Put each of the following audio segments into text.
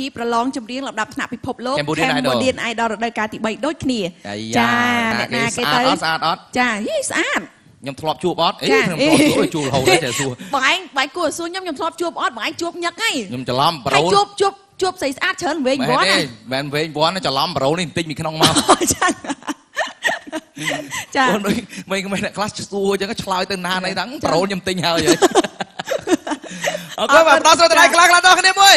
ធីប្រឡងចម្រៀងលំដាប់ថ្នាក់ពិភពលោក Cambodian Idol Cambodian Idol រដូវកាលទី3ដូចគ្នាអាយ៉ាណាគេស្អាតអត់ស្អាតអត់ចាហីស្អាតខ្ញុំធ្លាប់ជួបអត់អេចាខ្ញុំធ្លាប់ជួបជួបរហូតតែសួរបងឯងបងឯងគួរឲ្យសួរខ្ញុំខ្ញុំធ្លាប់ជួបអត់បងឯងជួបញឹកហើយខ្ញុំច្រឡំប្រូហើយជួបជួបជួបស្រីស្អាតច្រើនវិញមែវនត្តទេណាមែនវែងវ័នច្រឡំប្រូនេះបន្តិចពីក្នុងមកចាចាអូនមិនមិនមិនអ្នកខ្លះសួរអញ្ចឹងឆ្លើយទៅណាណៃហ្នឹងប្រូខ្ញុំទិញហើយហើយអរគុណបាទដល់ស្រុកដៃខ្លះខ្លះដល់គ្នាមួយ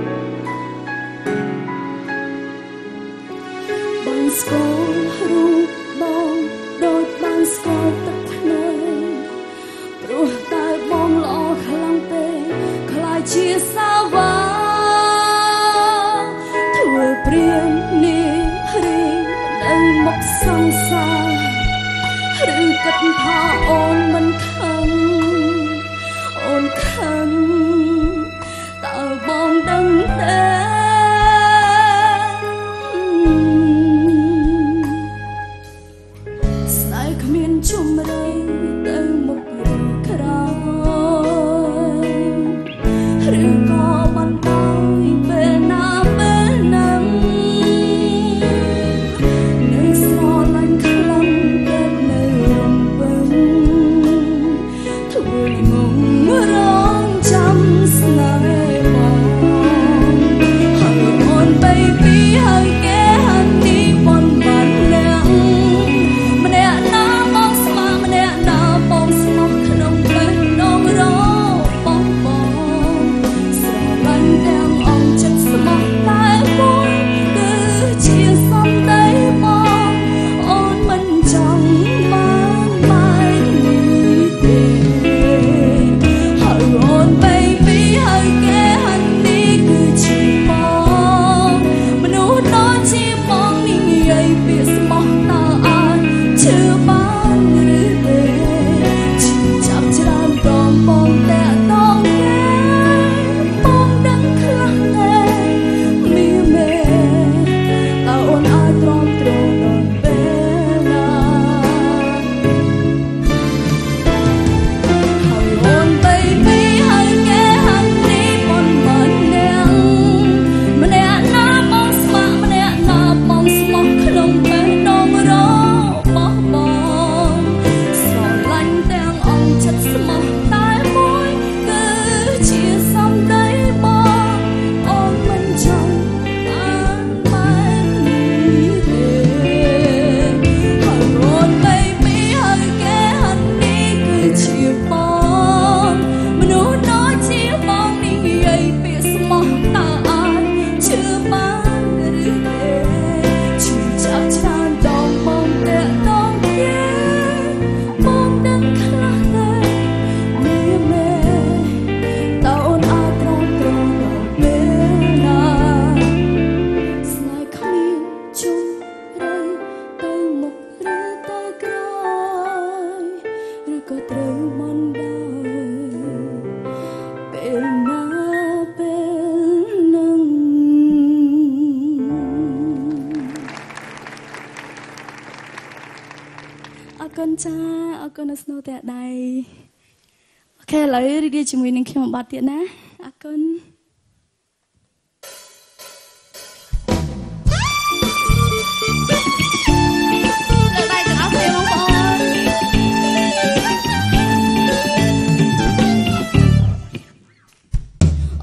អូខេឥឡូវរីករាយជាមួយនឹងខ្ញុំបាត់ទៀតណាអរគុណលើកដៃទាំងអស់គ្នាបងប្អូន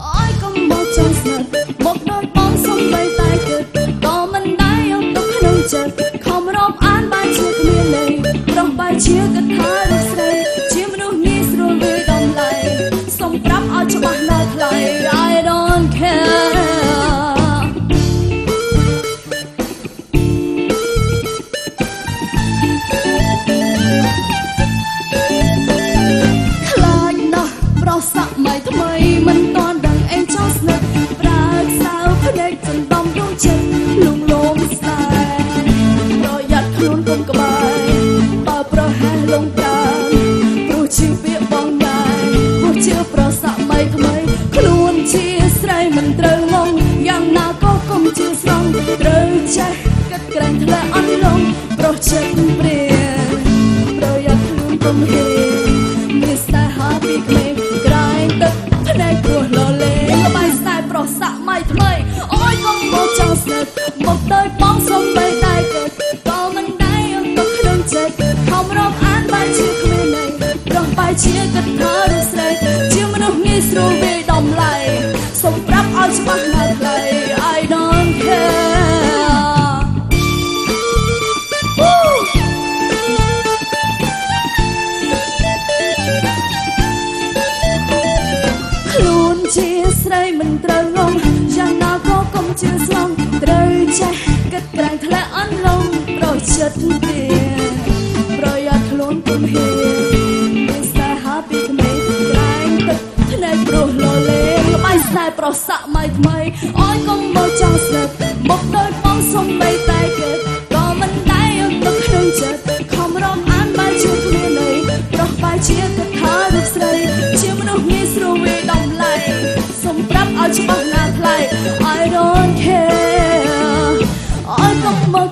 អូយកុំមកចង់ស្និទ្ធមកដូចបងសំបីតែគិតក៏មិនដែរយកទុកក្នុងចិត្តខំរាប់អានបែរជាគ្មានន័យប្រុសបែរជាគិតថារូបស្រី លលងប្រាំព្រោះជាពាក្យបងណាយព្រោះជាប្រុសសម័យថ្មីខ្លួនជាស្រីមិនត្រូវងងយ៉ាងណាក៏កុំជាស្រងត្រូវចេះ ធ្លាក់អន់ឡងប្រចិត្តទេប្រយ័ត្នខ្លួនកុំហេមានស្នេហាពីក្មេងក្រែងទឹកភ្នែកព្រោះលលេងល្បែងស្នេហ៍ប្រុស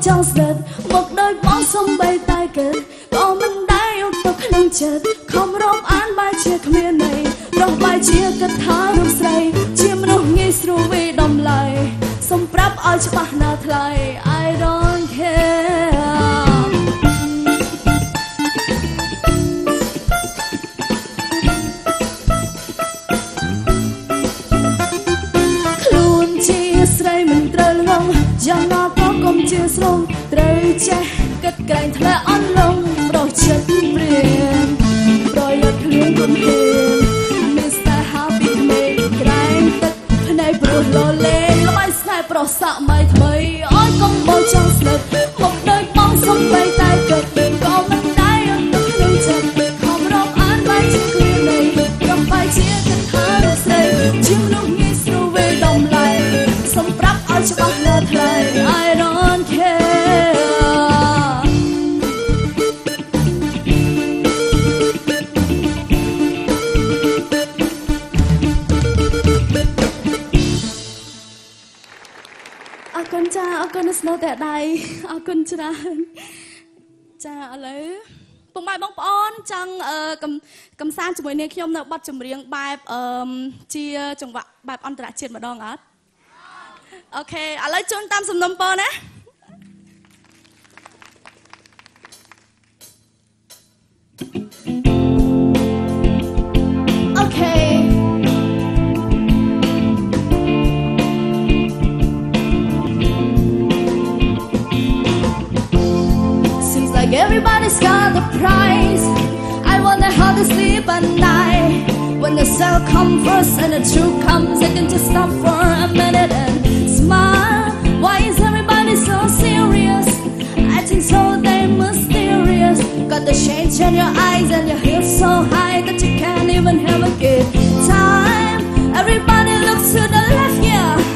ចង់ស្និទ្ធមកដូចបងសុំបីតែគិតក៏មិនដែរយកទុកក្នុងចិត្តខំរកអានបែរជាគ្មានន័យប្រុសបែរជាគិតថារូបស្រី ជាមនុស្សងាយស្រួលវាយដំឡៃសុំប្រាប់ឲ្យច្បាស់ណាស់ថ្លៃ I don't យ៉ាងណាក៏កុំជឿស្រងត្រូវចេះគិតក្រែងធ្លាក់អន់លងប្រោះចិត្តព្រៀងប្រយ័ត្នខ្លួនកុំហេមានស្នេហាពីក្មេងក្រែងទឹកភ្នែកព្រោះលលេងល្បែងស្នេហ៍ប្រុសសម័យថ្មីអើយកុំមកចង់ស្និទ្ធមកដូចបងសុំបីតែគិត ពុកម៉ែបងប្អូនចង់អឺកំកំសាន្តជាមួយនាងខ្ញុំនៅបទចម្រៀងបែបអឺមជាចង្វាក់បែបអន្តរជាតិម្ដងអត់អូខេឥឡូវជូនតាមសំណុំពរណាអូខេ like everybody's got the price. I wonder how they sleep at night. When the sale comes first and the truth comes, I can just stop for a minute and smile. Why is everybody so serious? I think so damn mysterious. Got the shades in your eyes and your heels so high that you can't even have a good time. Everybody looks to the left, yeah.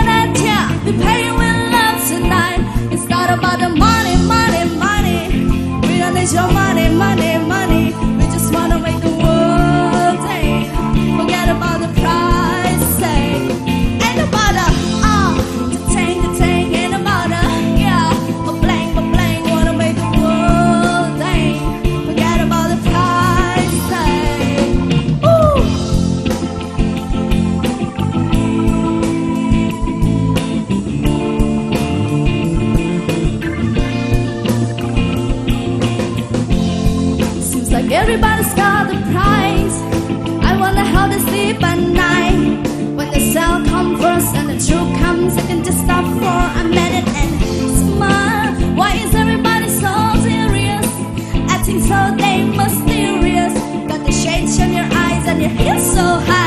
your so high.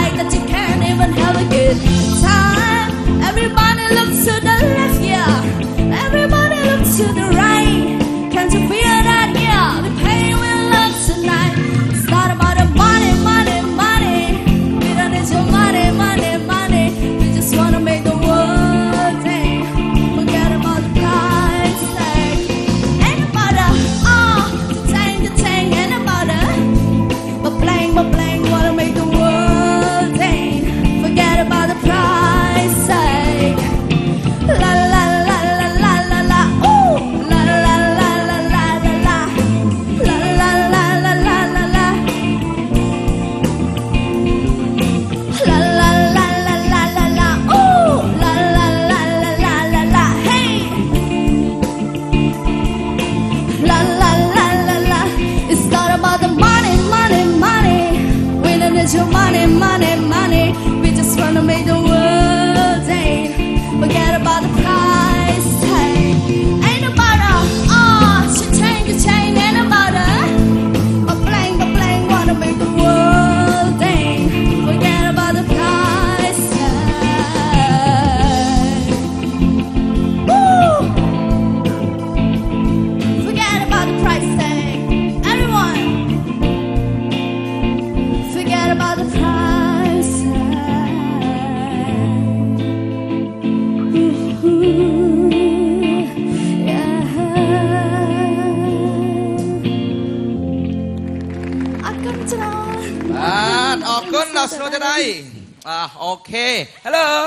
money, money. okay. Hello?